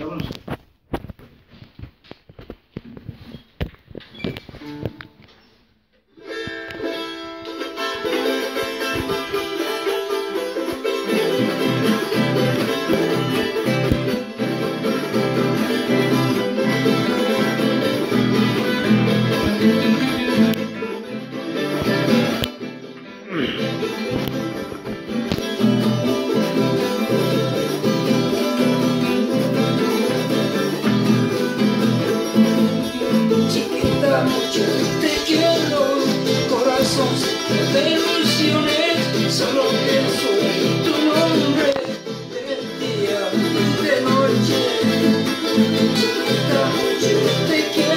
Yalnız Te quiero, corazón, de ilusiones, solo pienso en tu nombre, de día, de noche, esta noche te quiero.